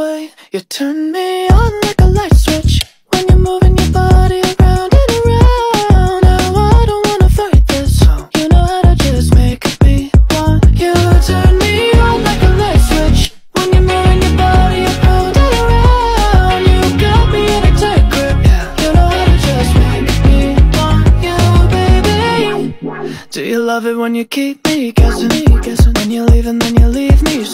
You turn me on like a light switch. When you're moving your body around and around. Now I don't wanna fight this. You know how to just make me want you Turn me on like a light switch. When you're moving your body around and around. You got me in a tight grip. You know how to just make me want you, baby. Do you love it when you keep me guessing? When you leave and then you leave me